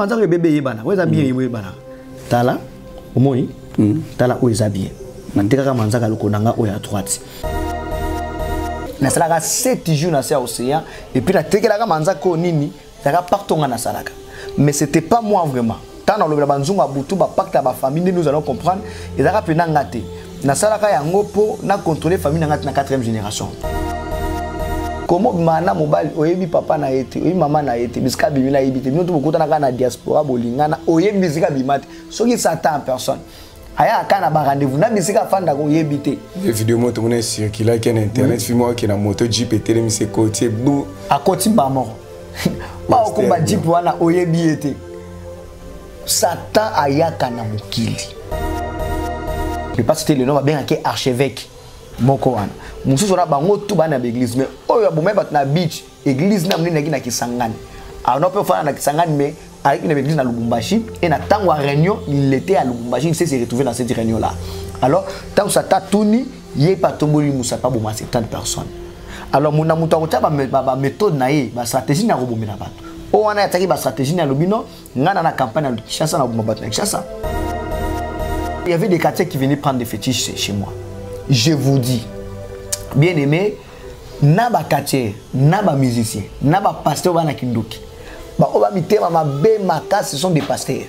manza ko bebe yebana oza bien mm. yebana tala omoni mm. tala oyo eza bien natekaka manzaka loko na nga oyo ya droite nasalaka 7 jours na se ya océan epuis natekelaka manzaka oyo nini yaka parto nga nasalaka mais c'était pas moi vraiment ntango nalobela banzungu ya butu bapakte ya bafamille nde nozala comprendre ezalaka mpe na nga te nasalaka yango mpo na contrôler famille na ngai na 4e génération komo obimaka na mobali oyebi papa na ye te oyebi mama na ye te bisika abimi na yebi te bino to bokutana kaka na diaspora bolingana oyebi bisika abima te soki satan en personne ayaka kaka na barendez-vous na bisika afandaka oyebi te video moko tomona ecirculaki na internet filme oke na moto jip etelemisi ekoti ebu akoti mbamoko baokomba jip wana oyebi ye te satan ayaka na mokili epasi te lelo babengaki archevêque moko wana mosusu wana bango tu bana baeglise mais oyo abomai bato na beach eglise na monene yaki na kisangani aona mpe ofana na kisangani mais ayaki na baeglise na lubumbashi e na ntango ya réunion il était à lubumbashi il s'est retrouvé dans cette réunion là alors ntango satan tuni ye mpe atomboli mosaka aboma 70 personnes alors mona moto akotya baméthode na ye bastratégie na kobomela bato oyo wana atyaki bastratégie na alobi no ngai na na campagne na kinshasa na koboma bato na kinshasa il y avait des quartiers qui venaient prendre des fétiches chez moi je vous dis bien aimé na bakatier na bamusicien na bapasteur bana kindoki baoyo bamitema mabe makasi sont des pasteurs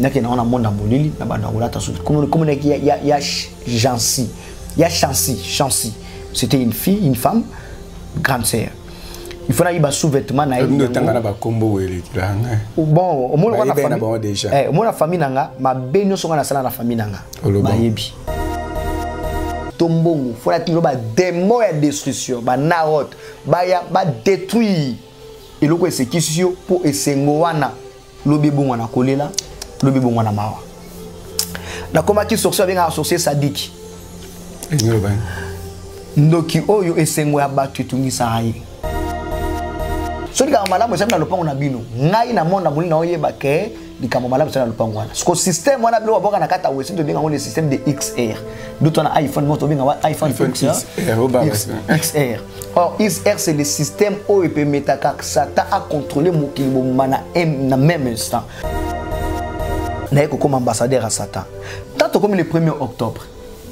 nakenda ngo na monde ya molili na banda kolata soki komonaki ya jansi ya chansi chansi c'était une fille une femme grande sœur il faut nayiba sous-vêtement na yeotangana bakombo welekila nga bon omoni na famille na nga mabe nyonso nga nasala na famille na nga bayebi to mbongo fona toujours bademo ya destruction banarod baya badetruire eloko esekisi yo mpo esengo wana lobi ebongwa na kolela lobi ebongwa na mawa nakomaki sorcier abengaka sorcier sadiki ndoki oyo esengo ya bato etungisaka ye soki kaka malamu ezali na lopango na bino ngai na mona molina oyeba ke likambo malamu sala lopango wana siko système wana bilo babwaka na kati ya wesi tobenga yango le système de xr bino twana iphone mo tobenga wa iphone xr or xr c'est le système oyo epemetaka satan acontrôle mokili mobimba na même instant naye kokoma ambassadeur ya satan ntango tokomi le 1er octobre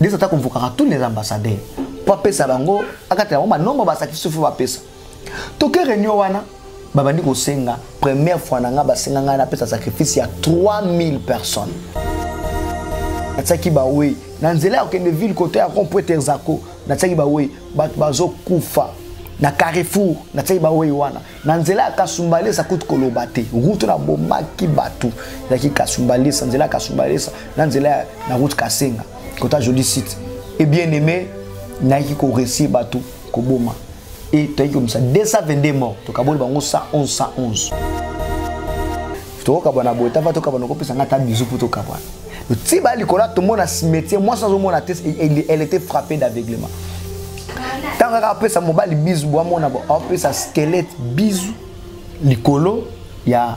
nde satan konvokaka tous les ambassadeurs mpo apesa bango akatela bango banomba basakrifisi fo bapesa toke réunion wana babandi kosenga première fois na ngai basenga ngai napesa sacrifice ya 3000 personnes natiaki bawei na nzela ya kokende ville kote ya rompoint terzako natiaki bawei bato bazokufa na carrefour natiaki bawei wana na nzela ya kasumbalesa kutu koloba te route na bomaki bato ezalaki kasumbalesa nzela ya kasumbalesa na nzela ya na route kasenga kota joli site e bien aimé nayaki koresie bato koboma e toyaki komisa 222 mort tokaboli bango 111 111 tokokabwana boye tava tokabwana okopesa ngai ata bizu mpo tokabwana ti baya likolo atomona cimetier mwasi azomona te elle était frappée d'aveuglement ntango kaka apesa mobali bizu bwamona bo apesa squelette bizu likolo ya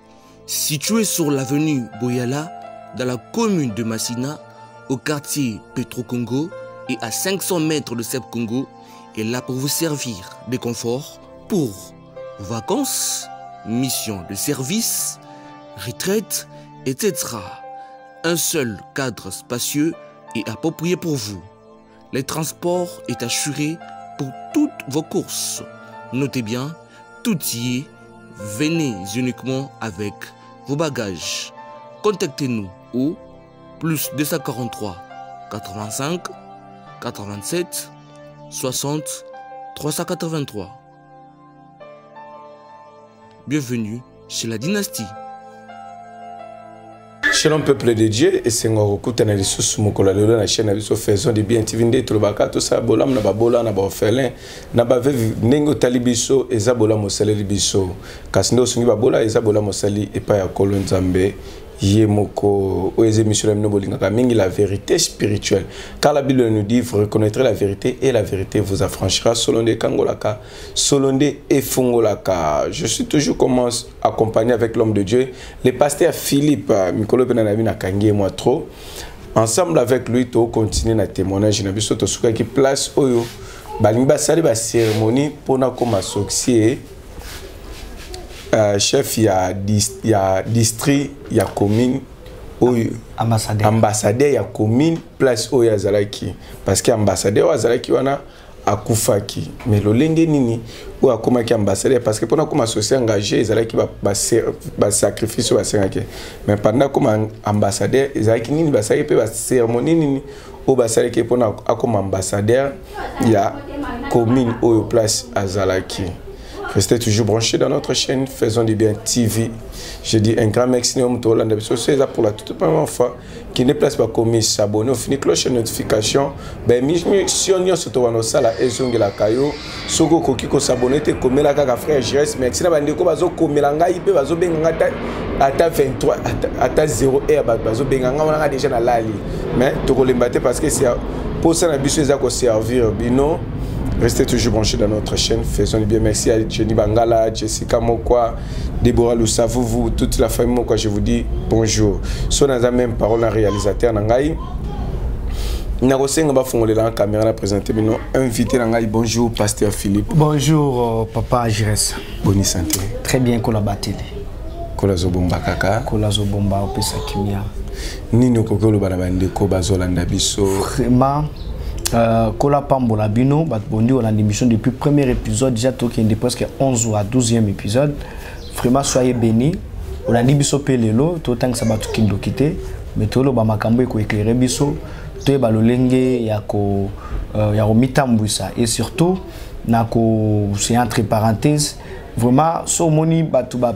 situé sur l'avenue Boyala, dans la commune de Massina, au quartier Petro-Congo et à 500 mètres de Seb Congo, est là pour vous servir de confort pour vacances, missions de service, retraite, etc. Un seul cadre spacieux et approprié pour vous. Les transports est assuré pour toutes vos courses. Notez bien, tout y est venez uniquement avec vos bagages. Contactez-nous au plus 243 85 87 60 383. Bienvenue chez la dynastie. shalom peuple de dieu esengo ya kokutana lisusu mokolo ya lelo na chaîne na biso faison de bien tv nde tolobaka tosala bolamu na babola na baorphelin na baveve ndenge otali biso eza bolamu osaleli biso kasi nde osungi babola eza bolamu osali epai ya kolo nzambe ye moko oyo eza émission na bino bolingaka mingi la vérité spirituelle car la bible nous dit vous reconnaîtrez la vérité et la vérité vous affranchira solo nde ekangolaka solo nde efungolaka je suis toujours commence accompagné avec l'homme de dieu le pasteur philippe euh, mikolo mpe na nabi nakangi ye mwa trop ensemble avec lui tokocontinue na témoignage na biso tosukaki place oyo balingi basali bacérémonie mpona koma sorcier uh, chef ya, dis, ya district ya commune oyo ambassadeur. ambassadeur ya commune place oyo azalaki parce que ambassadeur oyo azalaki wana akufaki mais lolenge nini oyo akomaki ambassadeur parce que mpona akoma soci engagé ezalaki basacrifice oyo basengaki mais pendant akoma ambassadeur ezalaki nini basalaki mpe bacérémonie nini oyo basalaki ye mpona akoma ambassadeur ya commune oyo place azalaki Restez toujours branchés dans notre chaîne Faisons du bien TV. Je dis un grand merci néo moto olanda biso c'est là pour la toute première fois qui ne place pas commis s'abonner fini cloche notification ben mission nionso to wana osala ezongelaka yo soki okoki kosabone te komela kaka frère jrs merci na bandeko bazokomela ngai mpe bazobenga ngai ata 23 ata 0 heure bato bazobenga ngai wana ngai déjà nalali mais tokolemba te parce que mposa na biso eza koservir bino Restez toujours branchés dans notre chaîne. Faisons du bien. Merci à Jenny Bangala, Jessica Mokwa, Deborah Lusa, vous, vous, toute la famille, moi, je vous dis bonjour. Si on a même parole à réalisateur, nangai, nakosenga bafungolela na caméra na présente bino invité na ngai bonjour pasteur philippe bonjour euh, papa agres boni santé très bien kola batele kola zobomba kaka kola zobomba opesa kimia nini okoki oloba na bandeko bazolanda biso vraiment euh, kola pambola bino bato bondi olanda émission depuis premier épisode déjà tokende presque 11 ou à 12e épisode vraiment soyez béni olandi biso mpe lelo totangisa bato kindoki te me toloba makambo ekoeklere biso toyeba lolenge ya ko euh, ya komitambwisa et surtout na ko c'est entre parenthèse vraiment so omoni bato ba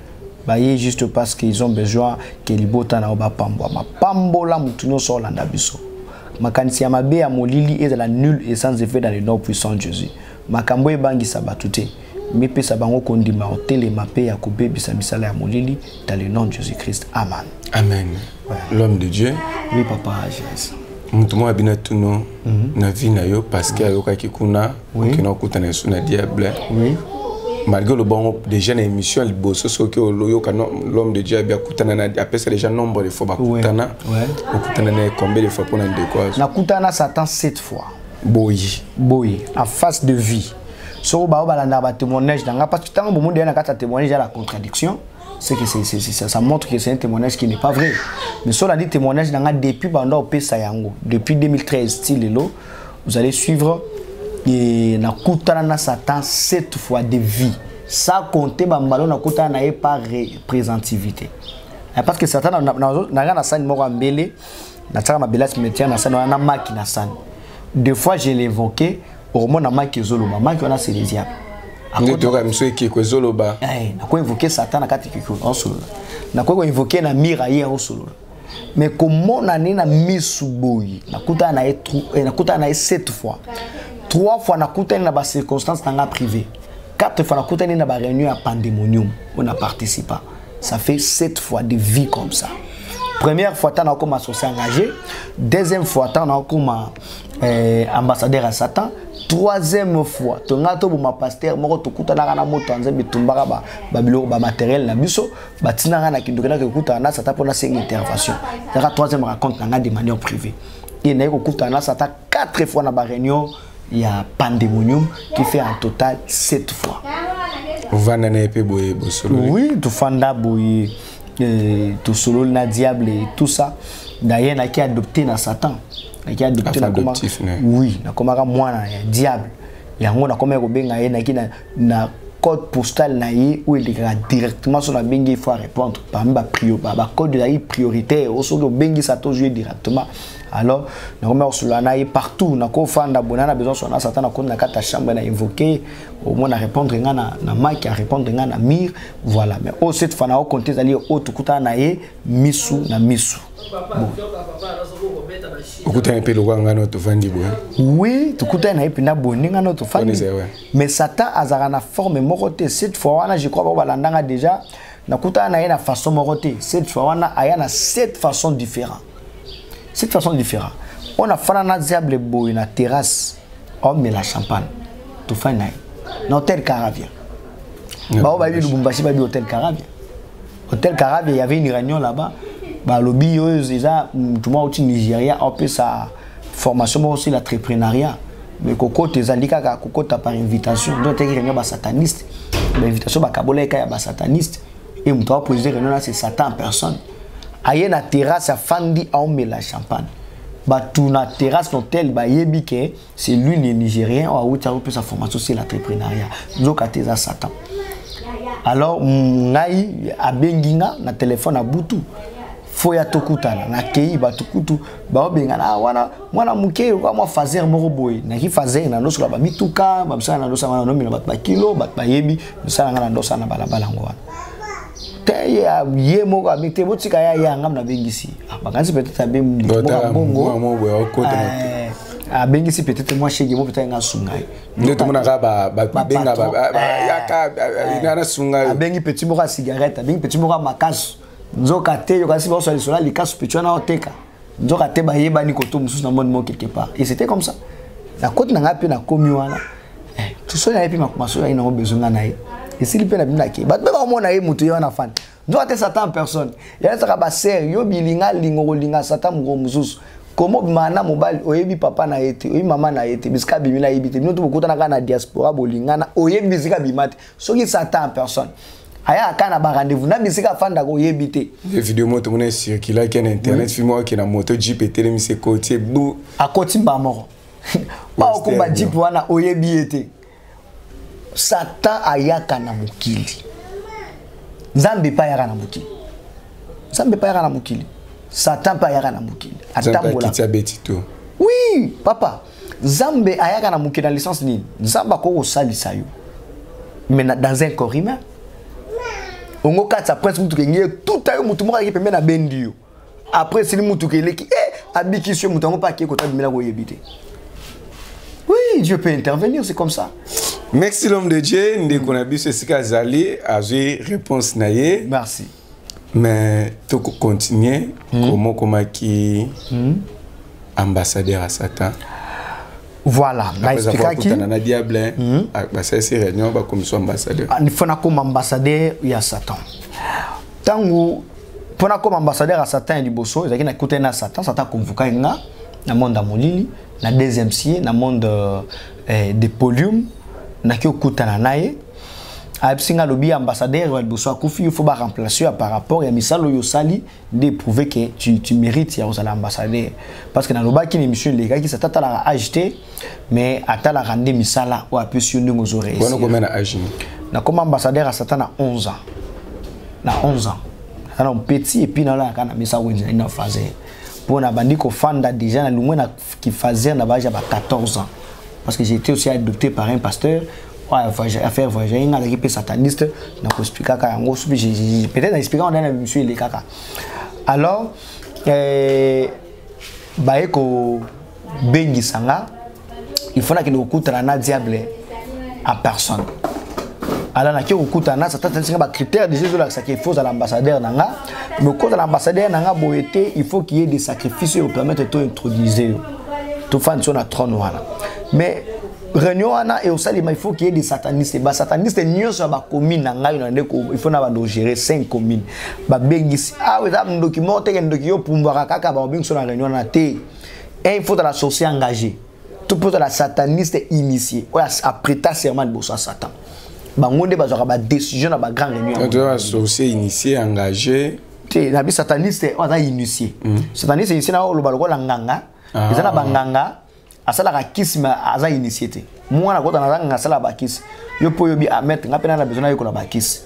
baye juste parce qu'ils ont besoin ke libota na yo bapambwama pambola motu nyonso olanda biso makanisi ya mabe ya molili ezala nul et sans effet dans le nom puissant de jésus makambo oyo ebangisa bato te mipesa bango kondima kotelema mpe ya kobebisa misala ya molili dans le nom de jésus christ amen amen ouais. l'homme de dieu oui papa jesus moto moko abina tuno mm -hmm. na vie na yo parce que ayokaki kuna oui. okenda okutana esu na diable oui. malgré lobongo déjà na émission ya liboso soki oloyoka l'homme de diable akutana na apesa déjà nombre de fois bakutana okutana na combien de fois mpo na ndeko azo nakutana na satan 7 fois boyi boyi en face de vie soko baoyo balandaka batémoignage na ngai parce que ntango bomondi ya na kati ya témoignage ya la contradiction c'est que c'est, c'est, ça, ça montre que c'est un témoignage qui n'est pas vrai mais cela dit témoignage nanga depuis banda opesa yango depuis 2013 ti lelo vous allez suivre et na kutana na satan cette fois de vie sans compter bambalo na kutana na ye par représentativité eh, parce que satan naza na sani moko ya mbele natiaka mabela cimetière na sani wana na maki na sani deux fois je l'évoqué okomona maki ezoloba maki wana selesiape nde toyoka miso ekeko ezoloba eh, nakoinvoke satan na kati ekeko osolola nakoki koinvoke na mira ye osolola me komona ne na misu boye nakutana na ye eh, nakutana na ye sept fois trois fois nakutani na bacirconstance na nga privé quatre fois nakutani na baréunion ya pandemonium oyo na participa ça fait sept fois de vie comme ça première fois ntango nakoma soci engagé deuxième fois ntango nakoma eh, ambassadeur ya satan troisième fois tongai toboma paster moko tokutanaka na moto ya nzambe etumbaka babiloko bamateriele na biso batina ngai na kindoki nake kokutana na sata mpo nasengi intervention yaka troisième raconte na ngai de manière privée ye naye kokutana na sata quatre fois na baréunion ya pandemonium qui fait en total sept fois ovanda na ye mpe boye bosololi oui tofanda boye euh, tosololi na diable et tout ça d'ailleurs naki adopté na satan naki adopté nakoma oui nakomaka mwana ya diable yango nakomaki kobenga ye naki na na code postal na ye oyo elekaka directement soki nabengi il faut arépondre parmi bacode ezali prioritaire o soki obengisa to ozwi ye directement alors nakomaki kosolola na ye partout nakofanda boye na na besoin solola na satan nakomi na kati ya chambre na invoke omona répondre ngai na, na maki arépondre ngai na mire voilà mais oyo cette fois naokonte ezali oyo tokutana na ye misu na misu bon. okutani mpe lokola ngai no tofandi boye oui tokutani na ye mpenza boye ndenge nao tofandi mais satan azalaka na forme moko te cette fois wana je crois bao balandanga déjà nakutana na ye na façon moko te cette fois wana aya na cette façon différent cette façon différent on afana na diable boye na terrasse omela champagne tofani na ye na hôtel caravia bao bayebi lubumbashi bayebi hôtel caravia hôtel caravia y avait une réunion là-bas balobi oyo eza motu mwa auti nigeria opesa formation moko osila entreprenariat mais kokota ezali kaka kokota par invitation nde oteki réunion basataniste bainvitation bakabola eka ya basataniste e moto apreside réunion na se satan en personne aye na terrasse afandi aomela champagne bato na terrasse notel bayebi ke c'est lui le nigérien oyo awuti akopesa formation sur l'entrepreneuriat nzoka te eza satan alors ngai abengi nga na telefone ya butu fo ya tokutana nakei bato kutu baobengana ah, wana mwana moke oka mwa fazer moko boye naki fazer na ndosola bamituka bamisala na ndosa wana nomina bato bakilo bato bayebi misala ngai na ndosa na balabala yango wana te ye moko abi te botika ya ye angam nabengisi ah, bakanisi peut-être abe mbongo abengisi peut-être mwa shege moko peut-être asunga ye nde tomonaka babenga yaka nasunga yo abengi petit moko ya cigarette abengi petit moko ya makasi nzoka te yoka si baoswa lisolo ya likasu pichu wana oteka nzoka te bayebani koto mosusu na monde mo quelque part et c'était comme ça nakoti na ngai mpe nakomi wana eh, soki naye mpe makomaso yaki nango besoin ngai na ye esili mpe na bino nake bato mpe bakomona ye moto ye wana fani nzoka te satan en personne yayesaka basere yo bilinga lingo kolinga satan mokolo mosusu komo obimaka na mobali oyebi papa na ye te oyebi mama na ye te bisika abimi na yebi te bino to bokutanaka na diaspora bolingana oyebi bisika abima te soki satan en personne ayaka kaka na barendez-vous na bisika afandaka oyebi te video moko tomona ecirculaki na internet hmm. filme oyoke na moto jeep etelemisi ekoti ebu akoti mbaa moko baokumba jeep wana oyebi ye te satan ayaka na mokili nzambe epai ayaka na mokili nzambe epai ayaka na mokili satan mpe ayaka na mokili atambola oui papa Zambe ayaka na mokili na licence nini Zambe akoki kosalisa yo mais na, dans un corps humain ongo kati ya prince motuka engi etuta yo motu moko ayaki pembe na bendi yo après esili motuka eleki e eh, abikisi yo motu yango mpe akei kota bimela koyebi te oui dieu peut intervenir c'est comme ça merci l'homme de dieu ndeko na biso esika azali azwi réponse na ye merci mais toko continuer mm. koma okomaki mm. ambassadeur ya satan voilà na explikaki na diable mm. basalisi réunion bakomisa ambassadeur ah, fo nakoma ambassadeur ya satan ntango mpo nakoma ambassadeur ya satan ya liboso ezalaki nakutani na satan satan akonvokaki nga na monde ya molili na deuxième sie na monde euh, eh, de polium naki okutana na ye ayebisi ngai alobi ambassadeur ya liboso akufi il faut ba remplace yo par rapport ya misala oyo osali nde prouve que tu, tu mérite ya kozala ambassadeur parce que nalobaki na émission elekaki sa tatalaka age te mais atalaka nde misala oyo apesi yo ndenge ozo réussir nakoma ambassadeur ya satan na 11 ans na 11 ans naza na petit epuis nalalaka na mesa wenze na fazer mpo nabandi kofanda deja na lungwe na qui faisait na baja ba 14 ans parce que j'étais aussi adopté par un pasteur affaire voyage inga azalaki mpe sataniste na koexplikaka yango soki peut-être na explika wana na bimisio elekaka alors eh, baye kobengisa nga il faut nakende kokutana na diable à personne ala nake kokutana na satan tanisi nga bacritère déjà ezolakisa ke faut ozala ambassadeur na nga mais okozala ambassadeur na nga boye te il faut qu'il y ait des sacrifices oyo permettre to introduise yo tofandi so na trône wana mais réunion wana eosalema il faut qu'il y ait des satanistes basataniste nyonso ya bacommune na ngai na ndeko il faut na bando ogere 5 commune babengisi awa ah, eza ndoki moko teke ndoki yo opumbwaka kaka baobengisi na réunion wana te il faut ozala sorcier engagé to mpo ozala sataniste initie oyo apreta serment liboso ya satan bango nde bazwaka badécision na bagrand réunionsorcier initie engagé te nabi sataniste oyo aza initie hmm. sataniste initie na oloba lokola nganga ah. eza na banganga asalaka kisi me aza initie te mwana kota naza nganga asalaka bakisi yo mpo oyobi amet ah, nga mpe na na besoin nayekola bakisi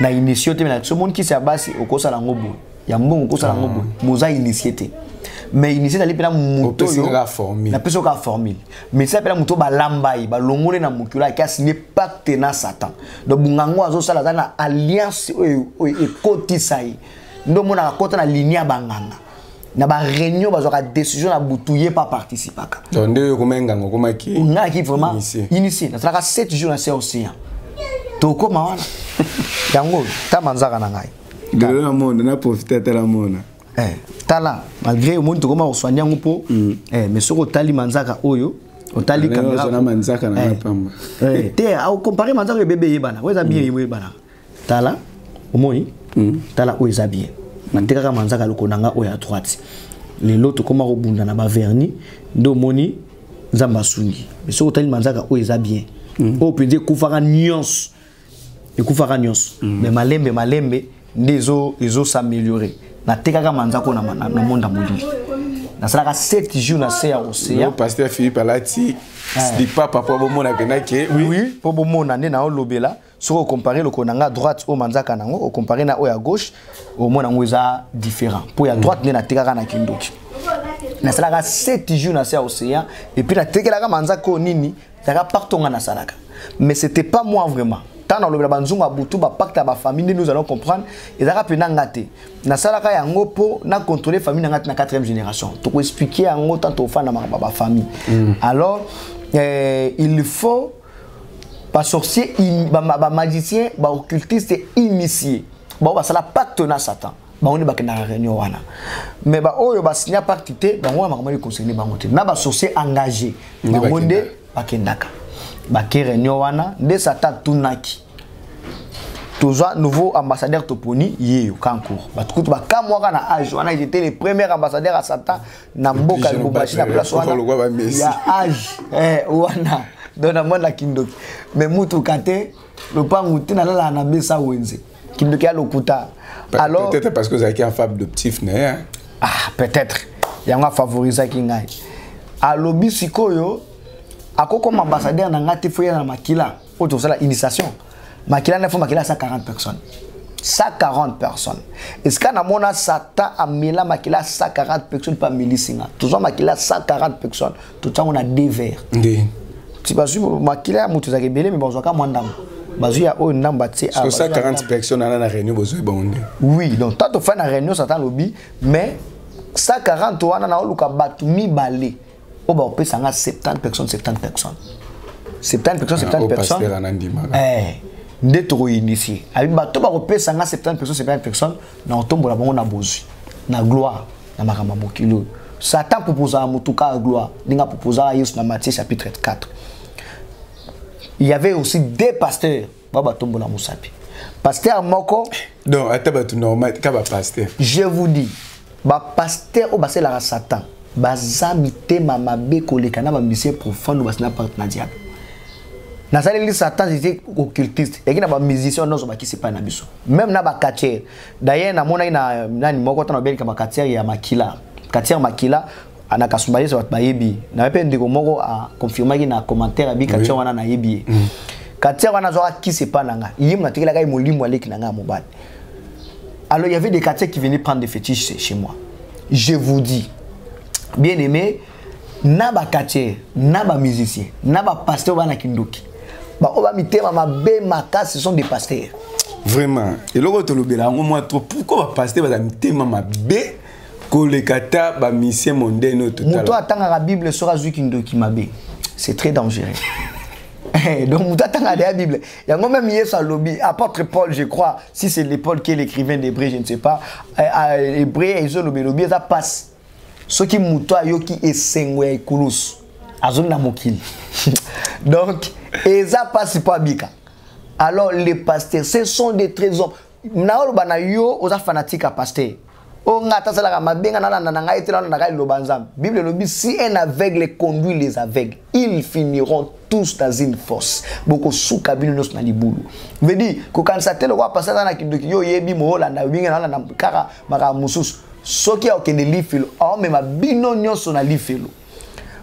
na initie te me na soki omoni kisi ya basi okosala yango boye ya mbongo kosala yango boye ah. boza initie te mais initie ezali mpena moto oyo napesi yo kaka formule mais esali mpena moto balamba ye balongole na mokili ayaki asigne pacte na satan donc bongango azosala aza na alliance oyo ekotisa ye nde omonaka kota na ligne ya banganga na baréunion bazwaka décision na butu ye pa participaka nde oyo ekoma enganga okomaki ongalaki vraiment initie nasalaka 7 jours na se océan tokoma wana yango ta manzaka na ngai lelo na mona na profite ata na mona eh, tala malgré omoni tokoma koswani yango mpo mm. eh, mais soki otali manzaka oyo otali kameramanzaka na eh, pamba eh, te akocompare manzaka oyo ebebe eyebana oyo eza bien mm. eyebana tala omoni mm. tala oyo eza bien natekaka manzaka loko na nga oyo ya droite lelo tokoma kobunda na baverni nde omoni nzambe asungi mais soki otali manzaka oyo eza bien oyo mpenza ekufaka nyonso ekufaka nyonso mm. mais malembe malembe nde ezo ezo s'améliorer natekaka manzako na, na, na monde ya molili nasalaka 7 jours na se ya oseya pasteur philippe alati eh. slipa papa bomona mpena ke oui mpo bomona nde naolobela soki ocompare lokolo na nga droite oyo manzaka nango ocompare na oyo ya gauche omona yango eza différent mpo ya droite nde natekaka na kindoki nasalaka 7 jours na se ya oseya epuis natekelaka manzaka oyo nini zaka pacte nga nasalaka mais c'était pas moi vraiment ntango nalobela banzungu ya butu bapacte ya bafamille nde nous allons comprendre ezalaka mpena nga te nasalaka yango mpo na contrôle famille na nga te na 4e génération tokoexplike yango ntango tokofanda makambo ya bafamille mm. alors euh, il faut basorcier bamagicien baoccultiste initié bao basala pacte na satan bango nde bakendaka réunion wana mais baoyo basigna pacte te bango wana makambo econcerne bango te na basorcier engagé bango nde bakendaka bake réunion wana nde satan tunaki toza nouveau ambassadeur toponi ye yoka nkour bato kutu bakamwaka na age wana il était le premier ambassadeur ya satan na mboka lubumbashi na place wana ya age eh, wana donc namona kindoki mais mutuka te lopangu te nalalaka na besa wenze kindoki ya lokuta alors peut-être parce que ozalaki afable de petit na ye ah peut-être yango afavorisaki ngai alobi sikoyo akokoma ambassadeur na ngai te fo yana na makila oyo tozosala initiation makila na fo makila ya 140 personnes 140 personnes esika namona satan amela makila 140 personnes mpe amelisi nga tozwa makila 140 personnes totia yango na de vert nde ti bazwi makila ya moto ezalaka ebele me bazwaka mwa ndambo bazwi ya oyo ndambo batie awa. Soki 40 personnes ana na réunion bozwi bango nde oui donc ntango tofai na réunion satan alobi mais 140 wana naoluka bato mibale oyo bakopesa nga 70 personnes 70 personnes 70 personnes 70 personnes eh, nde tokoinitie abi bato bakopesa nga 70 personnes 70 personnes na kotombola bango na bozwi na gloire na makambo ya mokili oyo satan apropozaka motu kaka gloire ndenge apropozaka yesu na matthieu chapitre 4 il y avait aussi deux pasteurs ba batombola mosapi pasteur moko donc ata bato normal ka bapasteur je vous dis bapasteur oyo basalelaka satan baza mitema mabe koleka na bamusicien profane oyo basina partenariat nasaleli satan ziziki occultiste eki na bamusicien nyonso bakisi epai na biso meme na bacatiere D'ailleurs namonaki na nani moko tana obelika ba katière ya makila. Katière makila na kasumba yesu bato bayebi na mpe ndeko moko aconfirmaki na commentaire ya bikatière wana nayebi ye mm. katière wana azwaka kisi epa na ngai ye monatekelaka ye molimo aleki na ngai ya mobali alors il y avait des quartiers qui venaient prendre des fétiches chez moi je vous dis bien aimé na bakatier na bamusicien na bapasteur bana kindoki baoyo bamitema mabe makasi sont des pasteurs vraiment eloko oyo tolobela yango mwa trop pourkui bapasteur baza mitema mabe koleka ta bamisien mondene oyo moto atangaka bible soki azwi kindoki mabe c'est très dangereux Eh, donc moto atanga deya bible yango meme yesu alobi apôtre paul je crois si c'est le paul qui est l'écrivain d'hébreu je ne sais pas eh, ah, hébreu ezoloba elobi eza passe soki moto ayoki esengo ya ekulusu azongi na mokili donc eza mpasi mpo abika alors les pasteurs ce sont des très hommes naoloba na yo oza fanatique ya pasteur oyo oh, ngai ata asalaka mabe ngai nalanda na ngai te nalandaka liloba nzambe bible elobi si un aveugle conduit les aveugles ils finiront tous dans une fosse bokosuka bino nyonso na libulu veut dire kokanisa te lokola pasi aza na kindoki yo oyebi moolanda obingi na olanda kaka makambo mosusu soki akokende lifelo aomema bino nyonso na lifelo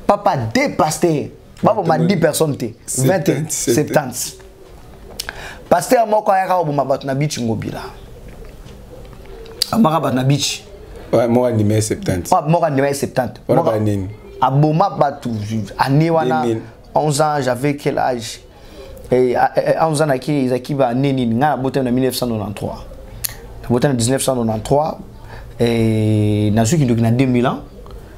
papa de paster baboma 10 personnes te 20 70 pasteur moko ayaka koboma bato na bichi ngobila abomaka bato na bichi moko andima ye 70 moko andima ye 70 wana banini aboma bato année wana 11 ans j'avais quel âge 11 eh, ah, eh, eh, ans naki ezalaki baannée nini ngai nabotami na 1993 nabotami na 1993 nazwi kindoki na 2000 ans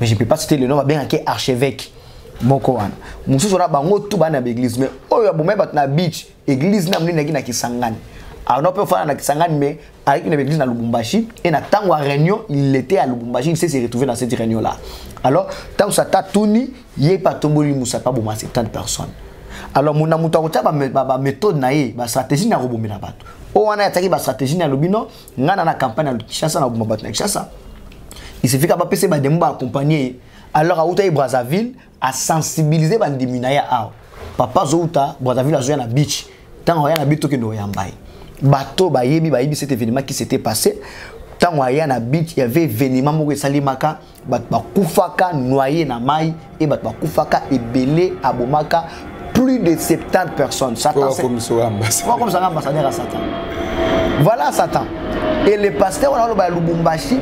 mais je peux pas citer le nom babengaki archevêque moko wana mosusu wana bango tu bana ya baeglise mais oyo abomai bato na beach eglise na monene yaki na kisangani aona mpe ofana na kisangani mais ayaki na baeglise na lubumbashi e na ntango ya réunion il était à lubumbashi il s'est se retrouvé dans cette réunion là alors ntango sata tuni ye mpe atomboli mosaka aboma 70 personnes alors mona moto akotya baméthode na ye bastratégie na kobomela bato oyo wana ataki bastratégie na alobi no nga na na campagne na Kinshasa na buma bato na Kinshasa il suffit kaba pese ba demo ba accompagner alors auta e Brazzaville a sensibiliser ba ndimi na ya awa papa zouta Brazzaville azoya na beach tango aya na beach tokende oyamba ye bato bayebi bayebi cet événement qui s'était passé ntango aya na beach ya ve événement moko esalemaka bato bakufaka noye na mai e bato bakufaka ebele abomaka plus de 70 personnes satanwakomisaka ambassadeur ya satan voilà satan et le pasteur wana oloba ya lubumbashi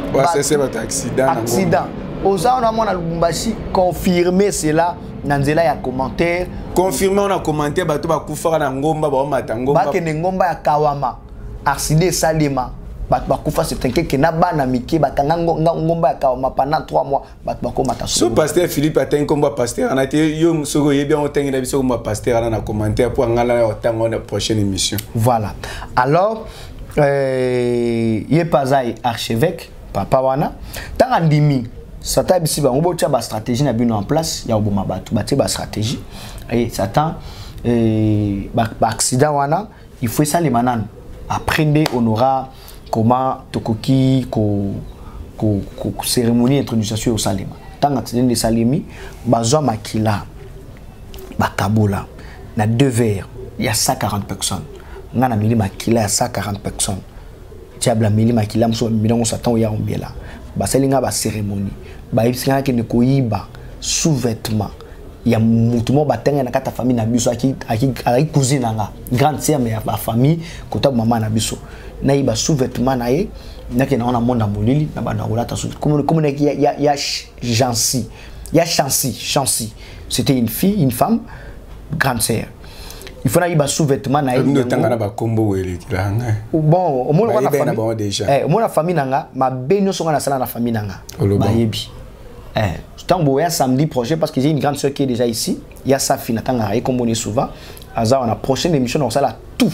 accident oza wana mwana lubumbashi confirme cela na nzela ya commentaire confirme wana commentaire bato bakufaka na ngomba baomata ngomba bakende ngomba ya kawama arside esalema bato bakufa se tenkeke na bana mike bakanga ngomba ya kawama pendant 3 mois bato bakomata so pasteur philippe atangi nkombo ya pasteur wana te yo soki oyebi yango otangi na biso kombo ya pasteur wana na commentaire mpo angala na otango na prochaine émission voilà alors euh, ye mpe aza archevêque papa wana ntango andimi satan ayebisi bango botya bastratégie na bino en place ya koboma bato batie bastratégie satan eh, baaccident ba wana il faut esalema nanu après nde on aura comment tokoki ko ko, ko cérémonie intronisation eosalema ntango accident nde esalemi bazwa makila bakabola na deux verres ya 140 personnes ngai nameli makila ya 140 personnes diable ameli makila mosusu milongo satan oya ombela basali ngai bacérémonie bayebisi ngai nakende koyiba sous-vêtement ya mutu moko batanga na kati ya famille na biso azalaki cousine na nga grande sœur mais ya bafamille kota mama na biso nayiba sous vêtement na ye nake na wana monda molili na banda kolata sous komonaki ya, ya jansi ya chansi chansi c'était une fille une femme grande sœur il faut nayiba sous vêtement na ye otanga na bakombo oyo elekela nga bon omona famille na nga mabe nyonso nga nasala na famille na nga bayebi Eh, tant que ya samedi prochain parce que j'ai une grande soeur qui est déjà ici il y a sa fille natanga et comme on est souvent aza on a prochaine émission on sala tout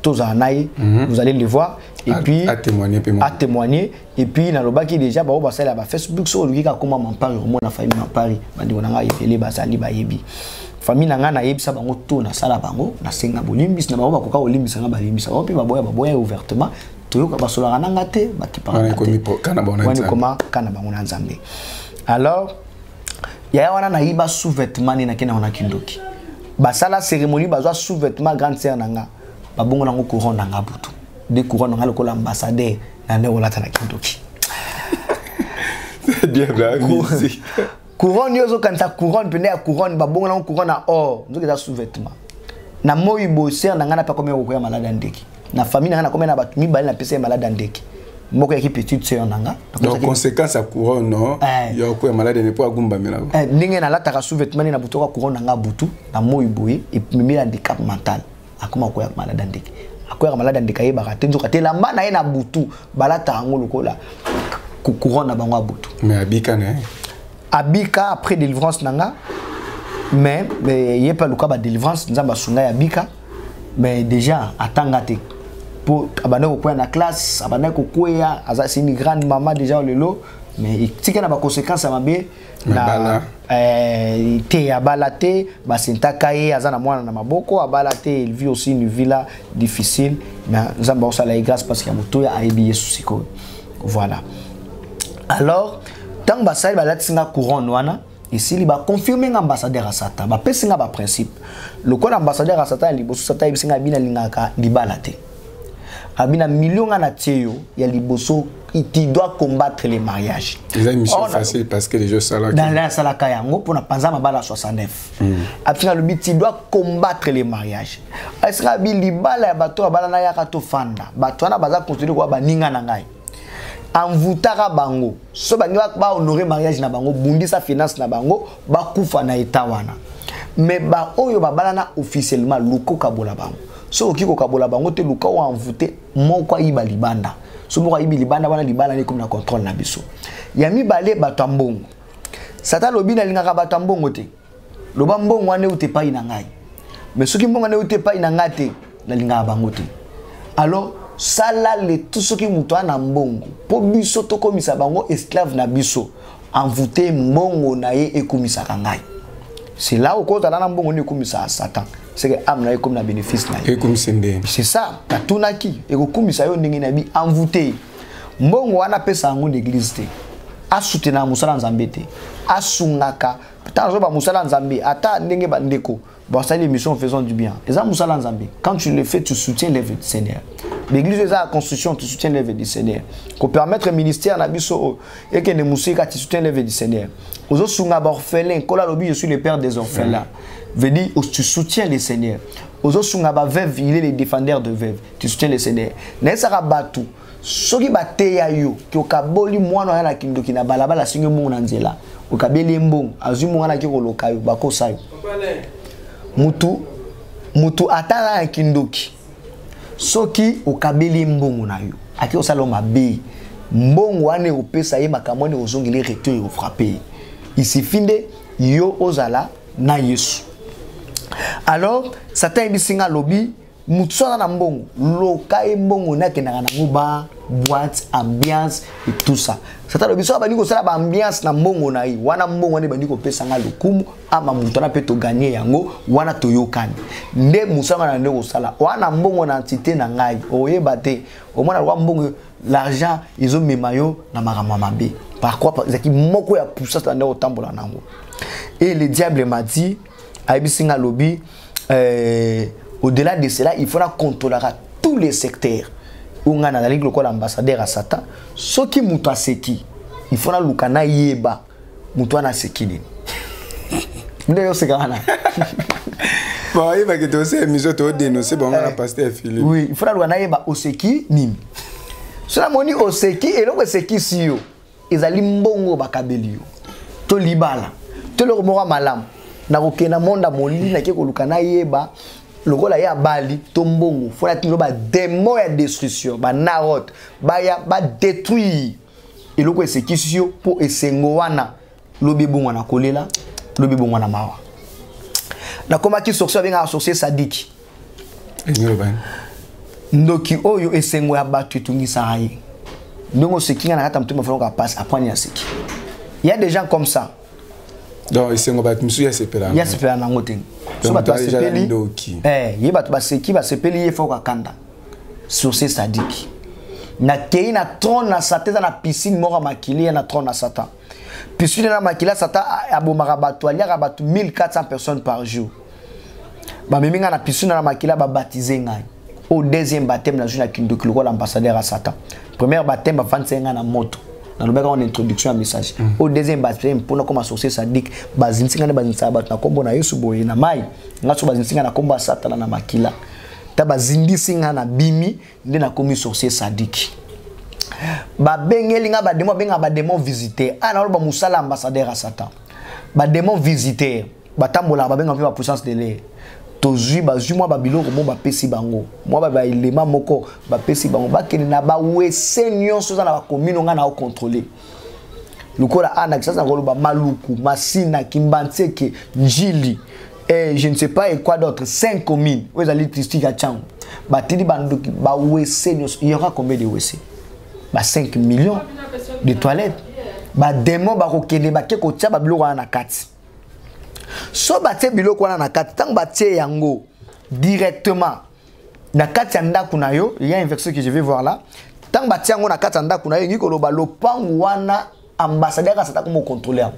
tous en aïe mhm. vous allez le voir et puis à témoigner à témoigner et puis na lobaki déjà ba ba sala ba Facebook so luki ka koma mon pari au na famille mon pari ba ndi na ngai fele ba sali ba yebi famille na ngai na yebisa bango to na sala bango na senga bolimbisi na bango ba koka olimbisa nga ba limbisa ba pe ba boya ba boya ouvertement toyoka basolaka na nga te bakipakana bango na nzambe alors yaya wana nayiba sous vêtement nde nakenda wana kindoki basala cérémonie bazwa sous vêtement grande sœur na nga babongo nango couronne na nga butu de couronne na nga lokola ambassadeur na nde kolata na kindoki couronne yo ozokanisa couronne mpende ya couronne babongo nango couronne na or nzoki eza sous vêtement na moi boser na ngai na mpe akomi kokoya maladi ya ndeke na famille na nga nakomela na bato mibale napesa ye malade ya ndeke moko yaki petite sœur na nga donc conséquence ya couronne no eh. ya okuya malade ne mpo agumbamela yango eh, ndenge nalataka sous-vêtement ne na butu oka couronne na nga butu na moi boye epemeli handicap mental akoma koyaka malade ya ndeke akoyaka malade ya ndeke ayebaka te nzoka te elamba na ye na butu balata yango lokola couronne na bango ya butu mais abika na ye abika après délivrance na nga mais ye mpe aluka badelivrance nzambe asunga ya bika mais déjà atanga te mpo abandaki kokwea na classe abandaki kokwea aza c'est une grande maman déjà oyo lelo mais etika na baconséquence ya mabe na eh, te abala te basentaka ye aza na mwana na maboko abala te il vit aussi une vie là difficile mais nzambe akosala ye grâce parce que ya motoya ayebi yesu sikoyo voilà alors ntango basali balatisi nga couronne wana esili baconfirme nga ambassadeur ya satan bapesi nga baprincipe lokola ambassadeur ya satan ya liboso satan ayebisi nga bino alingaka libala te abina milio nga na tie yo ya liboso tu dois combattre le mariage eza mission oh, facile parce que les jeux salaka dans la salaka yango pona panza mabala 69 mm. afika lobi tu dois combattre le mariage esika bi libala ya bato ya bala na yaka to fanda bato wana baza considéré kwa baninga na ngai envoutaka bango so bangi bahonore mariage na bango bundisa finance na bango bakufa na eta wana me baoyo babalana officiellement luka okabola bango so okoki kokabola bango te luka oenvoute moko ayiba libanda so moko ayibi libanda wana libala na ekomi na contrôle na biso ya mibale bato ya mbongo sata alobi nalingaka bato ya mbongo te loba mbongo wana euta epai na ngai me soki mbongo wana euta epai na ngai te nalingaka bango te alors sala le tout soki moto ana mbongo mpo biso tokomisa bango esclave na biso envoute mbongo na ye ekomisaka ngai sela okozala na mbongo nde ekomisaka satan seke ame na ye ekomi na bénéfice na ye ekomisi nde c'est ça natunaki ekokumisa yo ndenge na bi envoute mbongo wana apesa yango na église te asoutenaka mosala nzambe te asungaka ata nazoba mosala ya nzambe ata ndenge bandeko basali émission faisant du bien eza mosala ya nzambe quand tu le fais tu soutiens l'œuvre du seigneur l'église eza ya construction tu soutiens l'œuvre du seigneur kopermettre ministère na biso oyo oh, ekende mosika tu soutiens l'œuvre du seigneur ozosunga baorphelin kola alobi je suis le père des orphelins veut dire oh, tu soutiens le seigneur ozosunga baveuve il est le défendeur de veuve tu soutiens le seigneur nayesaka bato soki bateya yo ke okaboli mwana oya na kindoki na balabala asengi mbongo na nzela okabeli ye mbongo azwi mbongo anaki koloka yo bakosa yo mutu mutu atala na kindoki soki okabeli ye mbongo na yo ake kosala yo mabe mbongo wana ekopesa ye makambo wana ekozongela ye retour ekofrape ye isifi nde yo ozala na yesu alors satan ayebisi nga alobi motu so aza na mbongo loka ye mbongo nde akendaka nango ba boite ambiance et tout ça sata alobi soki abandi kosala baambiance na mbongo na ye wana mbongo wana ebandi kopesa ngai lokumu ama motu wana mpe toganie yango wana toyokani nde mosala na nde kosala wana mbongo na entité na ngai oyeba te omona lokwa mbongo l'argent ezomema yo na makambo ya mabe parquoi ezalaki moko ya puissance na nde kotambola na yango et le diable m'a dit ayebisi nga alobi euh, au-delà de cela il faut na contrôlaka tous les secteurs oyo ngai nazalaki lokola ambassadeur ya satan soki moto aseki il faut naluka nayeba moto wana aseki nini nde yoseka wana bayebaki tosi émission todenonse bango na eh, paster philipe oui il faut naluka nayeba oseki nini so namoni oseki eloko esekisi yo ezali mbongo oyo bakabeli yo to libala to eloko moko ya malamu nakokende na monde ya molili nake koluka nayeba lokola ye abali to mbongo fo natino bademo ya destruction banarote baya badetruire eloko esekisi yo mpo esengo wana lobi ebongwa na kolela lobi ebongwa na mawa nakomaki sorcier abengaka sorcier sadiki ndoki oyo esengo ya bato etungisaka ye ndenge oseki nga na kati ya motema foloka pasi apwani ya seki ya des gens comme ça donc esengo bato mosusu ya sepela ya sepela nango te so bato basepeli eh, ye bato baseki basepeli ye fo kakanda sur ce sadiki nakei na trone na satan eza na piscine moko ya makili ya na trone na satan piscine na makili ya satan abomaka bato aliaka bato 1400 personnes par jour bamemi ngai na pisuna na makila babatize ngai au deuxième baptême nazwi na kindoki lokola ambassadeur ya satan première baptême bafandisa ngai na moto nalobaki yango na introduction ya message mm. au deuxième baptême mpo nakoma sorcier sadike bazindisi ngai nde bazindisaka bato na nkombo na yesu boye na mai ngai so bazindisi ngai na nkombo ya satana na makila ta bazindisi ngai na bimi nde nakomi sorcier sadike babengeli ngai bademo babengaka bademo visiter ana oloba mosala ambassadeur ya satan bademo visiter batambolaka babenga mpe bapuissance de l'air tozwi bazwi mwa babiloko moko bapesi bango mwa babaelema moko bapesi bango bakende na bawese nyonso eza na bakomino ngai na ocontrole lokola ana kisasi na koloba maluku masina kimbanseke njili eh, je ne sais pas et quoi d'autre cinq communes oyo ezali district ya cango batindi bandoki bawese nyonso il y aura combien de wese ba 5 millions de toilettes bademo bakokende bake kotya babiloko wana na kati so batie biloko wana na kati ntango batie yango directement na kati ya ndako na yo il y a un verset que je vais voir là ntango batie yango na kati ya ndako na yo elingi koloba lopango wana ambassadeur asatako mokontrole yango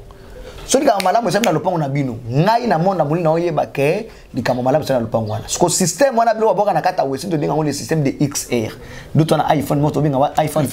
soki kaka malamu ezali na lopango na bino ngai na monde na molina oyeba ke likambo malamu sala lopango wana siko système wana biloko babwaka na kati ya wesi tobenga yango le système de xr nde twana iphone moko tobenga wa iphone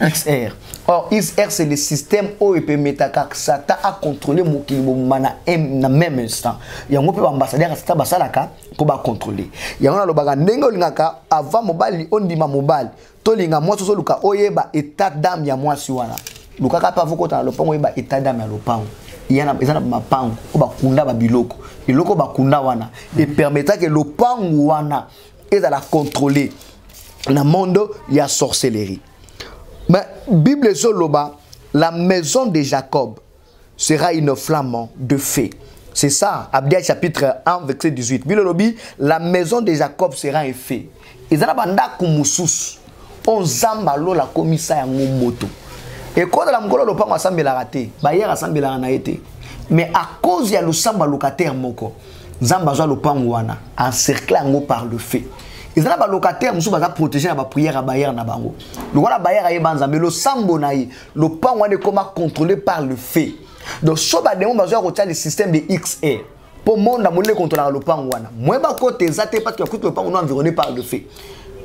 xr or xr c'est le système oyo epemetaka satan acontrôle mokili mobimba na na même instant yango mpe baambassadeur ya satan basalaka mpo bacontrôle yango nalobaka ndenge olingaka avant mobali ondima mobali tolinga mwasi ozoluka oyeba etat dame ya mwasi wana lukaka mpe avokota na lopango oyeba etat dame ya lopango eza na mapango oyo bakunda babiloko eloko bakunda wana epermetake lopango wana ezala contrôle na monde ya sorcellerie mais bible ezoloba la maison de jacob sera une flamme de feu. C'est ça, Abdiel chapitre 1, verset 18. Bilolobi, la maison de Jacob sera un feu. Et ça, bandako mususu. On zamba lola komisa ya ngomoto. Et quand la mkolo lopango asambelaka te, bayera asambelaka na ye te. Mais à cause ya losamba locataire moko, zamba azwa lopango wana, encercle yango par le feu. eza na balocataire mosusu baza protégé na baprière ya bayere na bango lokola bayere ayeba nzambe losambo na ye lopango wana ekoma contrôlé par le fait donc so bademo bazoya kotya le système de xr mpo monde na molili ekontrolaka lopango wana moye bakota eza te parce que akuti lopango no environné par le fait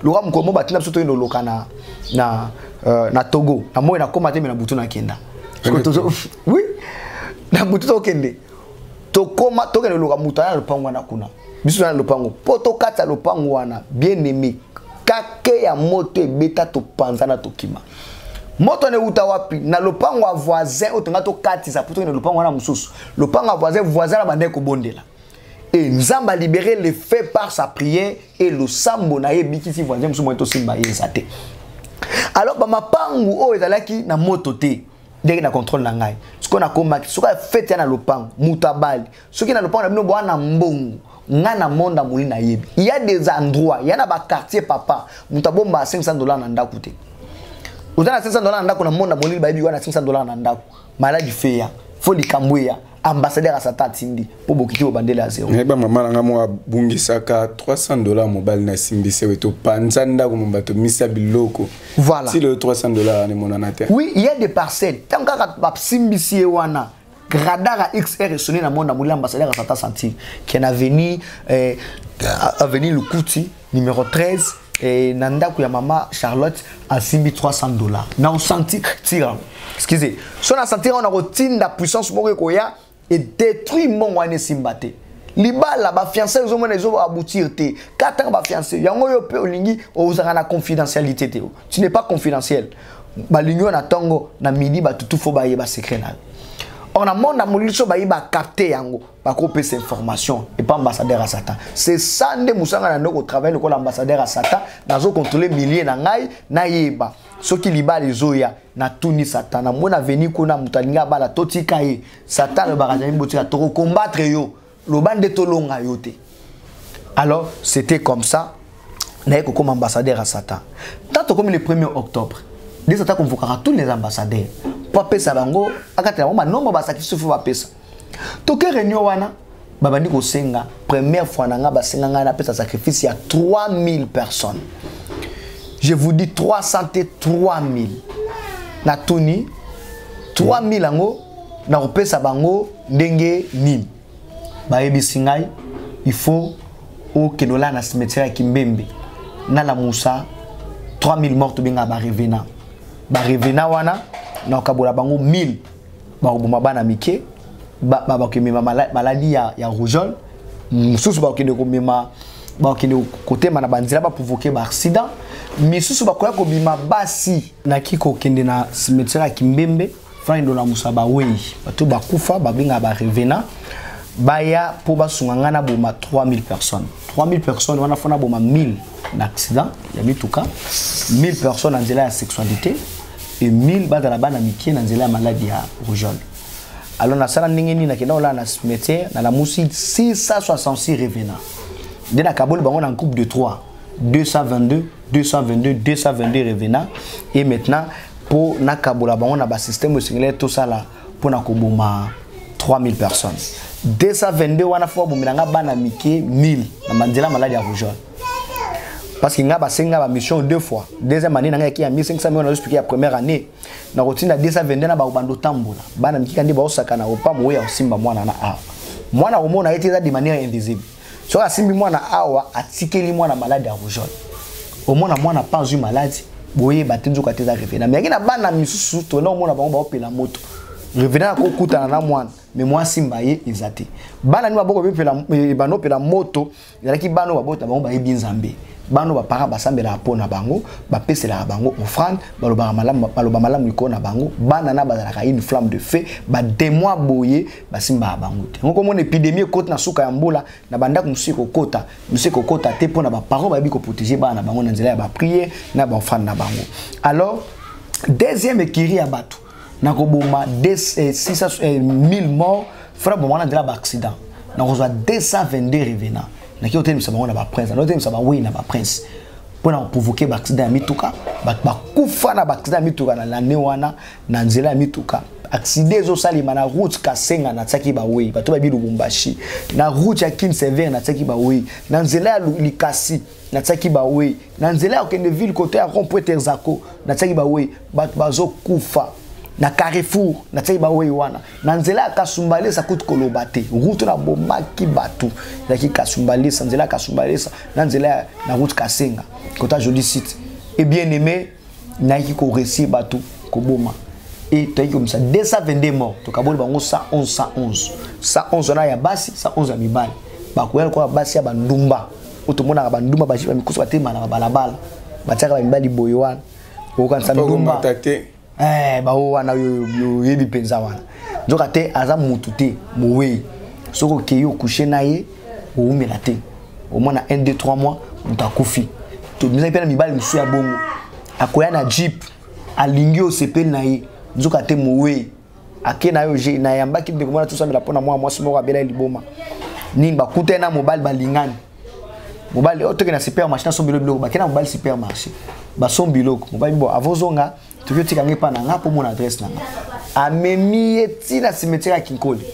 loka mokolo mo batina biso toyende oloka na, na, uh, na togo na moi nakoma te me na butu nakenda oui na butu tokende tokoma tokende oloka moto aya na lopango wana kuna biso toya na lopango mpo tokata lopango wana bien aimé kake ya moto ebeta topanzana tokima moto na euta wapi na lopango ya voisin oyo tonga tokatisa mpo tokende lopango wana mosusu lopango ya voisin voisin na bandaki kobondela e nzambe alibere le fait par sa prière e losambo na ye ebikisi voisin mosusu moye tosimba ye eza te alors bamapangu oyo ezalaki na moto te ndenge na contrôle na ngai sikoyo nakomaki soki afete ya na lopango moto abali soki na lopango na bino boa na mbongo nga na monde amoli nayebi il y a des endroits il y a na ba quartier papa moto abomba 500 dollars na ndako te oza na 500 dollars na ndako na monde amoli bayebi wana 500 dollars na ndako maladi feya fo likambo eya ambassadeur ya satan atindi mpo bokiti bobandela ya zero nayeba mama na ngai moko abungisaka 300 dollar mobali na simbise oyo topanza ndako mo bato misa biloko voilà ti loyo 300 dollar wana emonana te oui il y a des parcelles ntango kaka basimbisi ye wana radar ya xr esone na monde na molili ambassadeur ya santa sentir ke na aveni eh, aveni lukuti numero 13 eh, na ndako ya mama charlotte asimbi 300 dollars na osanti tira excuse so na santira ona kotinda puissance moko ekoya edétruit mbongo wana esimba te libala bafiance ezomona ezoaboutir te katanga bafiance yango yo mpe olingi ozalaka na confidentialité te tu n'es pas confidentiel balingi yo na ntongo na midi batutu fo baye basecret na yo or na monde ya molili so baye bacapte yango bakopesa information epa ambassadeur ya satan se sa nde mosanga na ndoko travaille lokola ambassadeur ya satan nazokontrole milie na ngai nayeba soki libala ezoya natuni satan namoni aveni kuna moto alingi abala totika ye satan alobaka zali botika tokokombattre yo loba nde tolonga yo te alors c'était comme ça naye kokoma ambassadeur ya satan ntango tokomi le 1er octobre nde satan konvokaka tous les ambassadeurs mpo apesa bango akatela bango banombo basakrifisi fo bapesa toke réunion wana babandi kosenga première fois na ngai basenga ngai napesa sacrifice ya 3000 personnes je vous dis 300 te 3000 natuni 3000 yango na kopesa bango ndenge nini bayebisi ngai il faut okende olala na cimetière ya kimbembe na lamusa 3000 mort tobengaka barevena barevena wana na kokabola bango 1000 bakoboma bana mike bakemema maladi ya, ya rougeole mosusu bakokende komema bakokende kotema na banzela baprovoke baaccident misusu bakoya kobima basi naki kokende na cimetière ya kimbembe Fine dolamusa bawei bato bakufa babengaka barevena baya mpo basunga ngai naboma 3000 personnes 3000 personnes wana fo naboma 1000 na accident ya mituka 1000 personnes na nzela ya sexualité e 1000 bazala bana mike na nzela ya maladi ya rougeole alors nasala ndenge nini nakenda kolala na cimetière nalamusi 666 revenant nde nakaboli bango na groupe de 3 222 222 222 revenant et maintenant mpo nakabola bango na basystème esengeli tosala mpo na koboma 3000 personnes 222 wana fo abomela nga bana mike 1000 na manzela maladi ya rougeole parce que nga basengi nga bamission deux fois deuxième année na nga yaki ya 1500 mio nazospike ya première année nakotinda 222 na bakobanda otambola bana mikika nde baosakana opamoya osimba mwana na awa mwana omona ye te eza de manière invisible soki asimbi mwana awa atikeli mwana maladi ya rougeole omona mwana pa azwi maladi boyeba te nzoka te eza revena me yaki na bana misusu tona omona bango baopela moto revena ya kokutana na mwana me mwasimba ye eza te bana nini baboko eh, banopela moto ezalaki bana oyo babota bango bayebi nzambe bana bapara basambelaka mpo na bango bapeselaka bango offrande balobaka malamu baloba malamu likolo na bango bana na bazalaka une flamme de feu bademo boye basimbaka bango te yango komona epidemie ekoti na suka ya mbula na bandako mosusu ekokota mosusu ekokota te mpo na baparent bayebi koprotege bana na bango na nzela ya bapriere na baofane na bango alors deuxième ekiri ya bato na koboma 1000 eh, eh, morts fona bomaka na nzela ya baaccident na kozwa 222 revenant naki otelemisa bango na baprince na otelemisa bawei na baprince mpo na koprovoke baaccident ya mituka bakufa na baaccident ya mituka na lane wana na nzela ya mituka aksida ezosalema na route kasenga natiaki bawei bato bayebi lubumbashi na route ya kin sever natiaki bawei na nzela ya likasi natiaki bawei na nzela ya kokende ville kote ya rond point terzako natiaki bawei bato bazokufa na carrefour natiaki bawei wana na nzela ya kasumbalesa kutu koloba te route na bomaki bato ezalaki kasumbalesa nzela ya kasumbalesa na nzela na route kasenga kota jodi site e bien aimé nayaki koresir bato koboma e toyaki komisa 222 mort tokaboli bango 111 111 111 wana ya basi 111 ya mibali bakoya lokola basi ya bandumba oyo tomonaka bandumba bajipa mikusu batemana na balabala batiaka bamibali boye wana okokanisa ndumba eh, baoyo wana oyebi mpenza wana nzoka te aza motu te mowei soki okei okushe na ye owumela te omona 1 2 3 mois moto akufi tobimizaki mpe na mibali mosusu ya bongo akoya na jeep alingi osepeli na ye nzoka te mowei ake na yo je nayambaki ndeko mwana tosamela mpo na mwana mwasi moko abela ye liboma nini bakutani na mobali balingani mobali oyo oh, toke na supermarché nasombeli biloko bakei na mobali supermarché basombi biloko mobali bo avozonga toki otika ngai epai na ngai mpo mona adresse na ngai amemi ye ti na cimetière ya kinkoli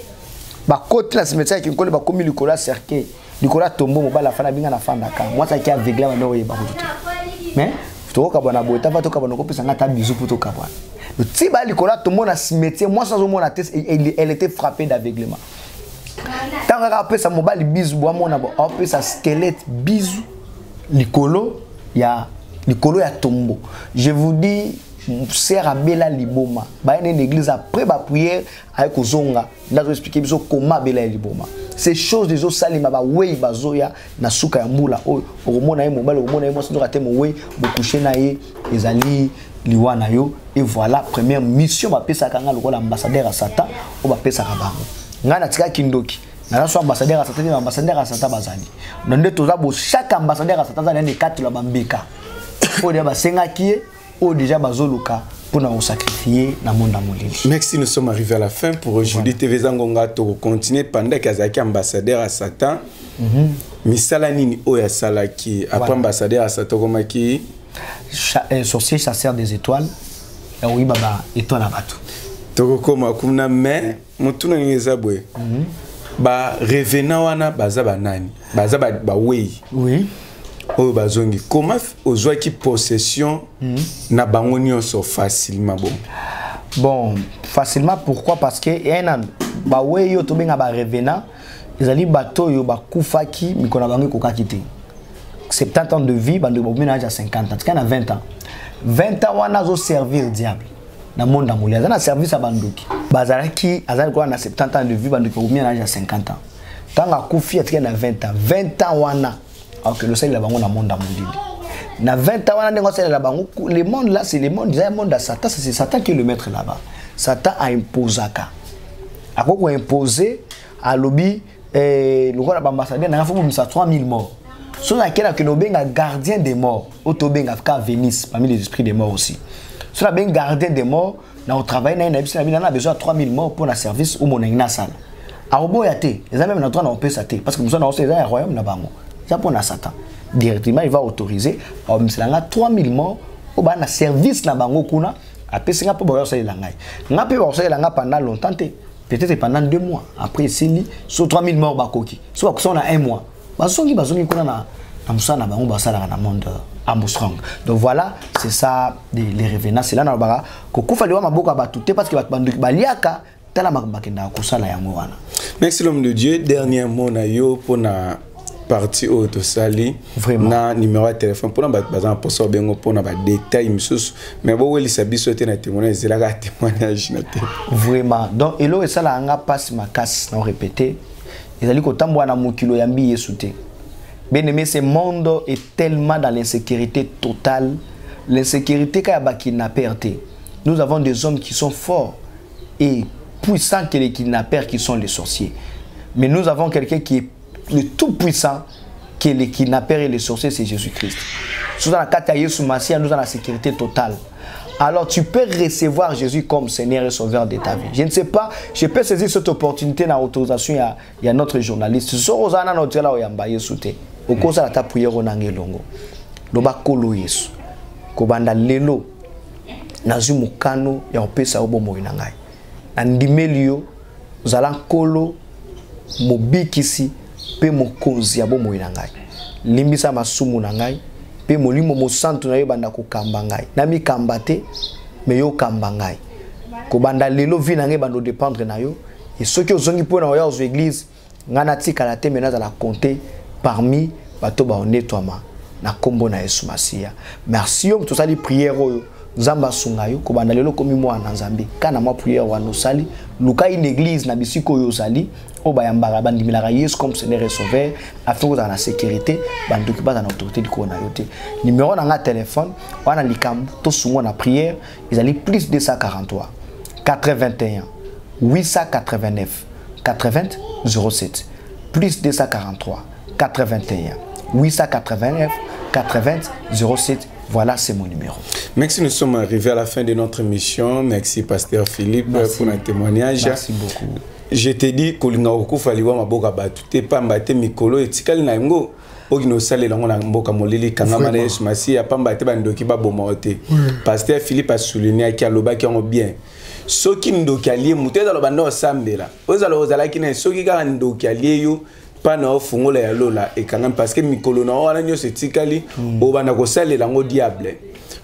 bakoti na cimetière ya kinkoli bakomi likolo ya cercueil likolo ya tombo mobali afanda binga na fandaka mwasi aki aveugle banda oyeba kutu te mais tokokabwana boye tava tokabwana okopesa ngai ata bizu mpo tokabwana ti baya likolo ya tombo na cimetière mwasi azomona te elle était frappée d'aveuglement ntango kaka apesa mobali bizu bwamona bo apesa squelette bizu likolo ya likolo ya tombo je vous dis sœur abela liboma baye na l'église après ba prière aye kozonga ndazo expliquer biso koma abela ya liboma ces choses ezo salema ba wei bazoya na suka ya mbula oyo okomona ye mobali okomona ye mwasi nzoka te mowei bokushe na ye ezali liwa na yo et voilà première mission bapesaka ngai lokola ambassadeur ya satan oyo bapesaka bango ngai natikaki ndoki naza so ambassadeur ya satan te baambassadeur ya satan bazali na nde toza bo chaque ambassadeur ya satan azali na ekatelo ya bambeka oyo deja basengaki ye oyo deja bazoluka mpona kosakrifie na monde ya molili merci nous sommes arrivé à la fin pour aujourd'hui tv eza ngonga tokocontinue pendaki azalaki ambassadeur ya satan mhm. misala nini oyo asalaki après ambassadeur ya satan okomaki eh, sorcier chasseur des étoiles ya koyiba ba étoile ya bato tokokoma kuna mais motuna nini eza boye mhm. barevenant wana baza banani baza bawei ba oui. oyo bazongi koma ozwaki possession mm -hmm. na bango nyonso facilement bon bon facilement pourquoi parce que enan bawei oyo tobenga barevenant ezali bato oyo bakufaki mikolo na bango ekokaki te 70 ans de vie bando bakomi na age ya 50 ans tika na 20 ans 20 ans wana azoservir diable na monde na moli aza na service ya bandoki bazalaki aza likola na 70 ans de vie bandoki bakumia na age ya 50 ans ntango akufi atikali na 20 ans 20 ans wana akokende osalela bango na monde ya molili na 20 ans wana ndenge osalela bango le monde là c'est le monde eza ya monde ya satan c'est satan qui est le maître là-bas satan aimposaka akoki koimpose alobi eh, lokola baambassadeur nanga fo bobimisa 3000 morts soki nake nakende obenga gardien des morts oyo tobenga ka venise parmi les esprits des morts aussi soki nabengi gardien des morts na otravaille naye nayebisi na bino ana besoin ya 3000 morts mpo na service oyo monangi nasala akoboya te eza meme na droit na kopesa te parce que mosala na oso eza ya royaume na bango eza mpo na satan directement il va autoriser aomisela nga 3000 morts oyo baa na service na bango kuna apesi nga mpo bakoya kosalela ngai nga mpe bakosalela nga pendant longtemps te peut-être pendant deux mois après esili so 3000 morts bakoki so bakosala na un mois bazongi bazongi kuna na na mosala na bango basalaka na monde euh, Armstrong. Donc voilà, c'est ça les, les revenants. C'est là dans le bara. Kokufa liwa maboka batu te parce que batu banduki baliaka tala makambo bakendaka kosala yango wana merci l'homme de dieu dernier mot na yo mpo na parti oyo tosali na numéro ya telefone mpona bato baza na mposa babengo mpona badetail mosusu mai bowelisa biso te na témoignage ezelaka témoignage na te vraiment donc eloko esalaka nga mpasi makasi na répété ezali kotambola na mokili oyambi yesu te bien aimé ce monde est tellement dans l'insécurité totale l'insécurité kaka ya bakidnapper te nous avons des hommes qui sont forts et puissants que les kidnappeurs qui sont les sorciers mais nous avons quelqu'un qui est le tout puissant que le kidnappeur et le sorcier c'est Jésus-Christ. Sous la carte à Yesu Massi, nous avons la sécurité totale. Alors tu peux recevoir Jésus comme Seigneur et Sauveur de ta vie. Je ne sais pas, je peux saisir cette opportunité dans l'autorisation il, il y a notre journaliste. Sorozana no tela oyamba Yesu te. Okosa la ta prière onange longo. Loba kolo Yesu. Kobanda lelo nazwi mokano ya kopesa yo bomoi na ngai nandimeli yo zala nkolo mobikisi mpe mokonzi ya bomoi na ngai limbisa masumu na ngai mpe molimo mosantu na yo ebanda kokamba ngai namikamba te me yo okamba ngai kobanda lelo vi na ngai ebanda odependre na yo e soki ozongi mpo na oya ozwa eglize ngai natikala te me nazala compte parmi bato baonetwama na nkombo na yesu masiya merci yo moto osali priere oyo nzambe asunga yo kobanda lelo okomi mwana na nzambe kana mwa priere wana osali luka une église na bisika oyo ozali oyo bayambaka bandimelaka yesu comme seigneur et sauveur afin kozala na sécurité bandoki bazala na autorité likolo na yo te numero na ngai ya telefone wana likambo tosungwa na priere ezali plus 243 81 889 80 07 plus 243 81 889 80 07 Voilà, c'est mon numéro. Merci, nous sommes arrivés à la fin de notre émission. Merci, Pasteur Philippe, Merci. pour un témoignage. Merci beaucoup. Je te dis, kolinga okufa liwa maboka batu te pamba te mikolo etikali na yango oyo nosalela yango na mboka molili kangama na yesu masiya pamba te bandoki baboma yo te pasteur philippe asouliniaki alobaki yango bien soki ndoki alie moto ezala banda osambela ozala ozalaki naye soki kaka ndoki alie yo mpa na ofungola ya lola ekangami parce que mikolo na yo wana nyonso etikali hmm. obanda kosalela yango diable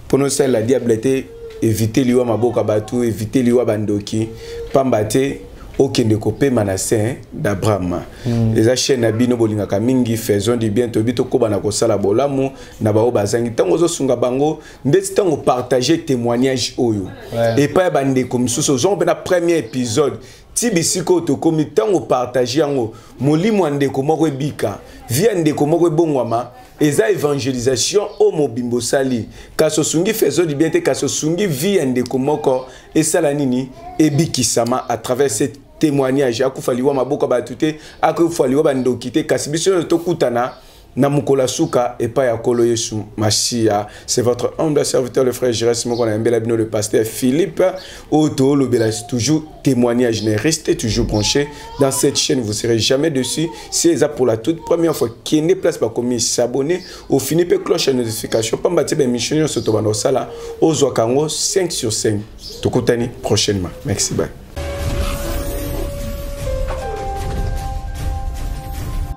mpo na osalela diable te evite liwa maboko ya bato evite liwa bandoki mpamba te okende kopema na se d'abrahama mm. eza chaîne na bino bolingaka mingi faison du bien toyebi tokobana kosala bolamu na baoyo bazangi ntango ozosunga bango ndeti ntango partage témoignage oyo ouais. epai ya bandeko mosusu ozongo mpe na premier épisode ti bisika oyo tokómi ntango partage yango molimo ya ndeko moko ebika vi ya ndeko moko ebongwama eza évangélisation oyo mobimba osali kasi osungi faisau du bien te kasi osungi vi ya ndeko moko esala nini ebikisama à travers cette témoignage akufa liwa maboko ya bato te akufa liwa bandoki te kasi biso nyonso tokutana na mokolo ya suka epai ya nkolo yesu masiya c'est votre humble serviteur le frère jires moko na yambela bino le pasteur philippe oyo toolobela toujours témoignage ne reste toujours branché dans cette chaîne vous serez jamais dessus si eza pour la toute première fois kende place bakomi s'abonner ofini mpe cloche ya notification mpamba te baémission nyonso tobanda kosala ozwaka yango 5 sur 5 tokutani prochainement merci bye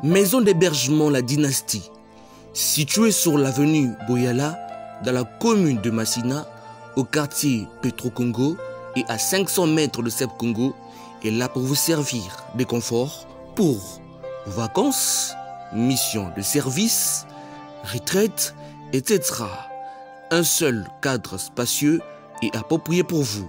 maison d'hébergement La Dynastie, située sur l'avenue Boyala, dans la commune de Massina, au quartier Petro-Congo et à 500 mètres de Seb-Congo, est là pour vous servir de confort pour vacances, missions de service, retraite, etc. Un seul cadre spacieux et approprié pour vous.